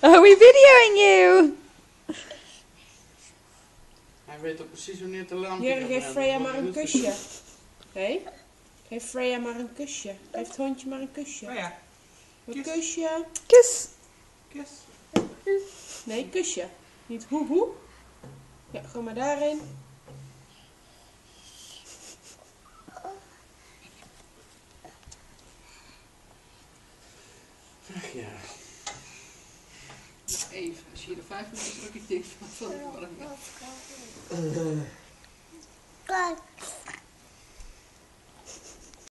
oh, we videoing you. Hij weet ook precies wanneer te lang. Hier, geef Freya maar een kusje. Hé? Geef Freya maar een kusje. Geef het hondje maar een kusje. Oh ja, Een Kus. kusje. Kus. kus. Nee, kusje. Niet hoe hoe. Ja, ga maar daarin. Ach ja. Even, als je er vijf minuten iets denkt van, van de warmte. Kijk.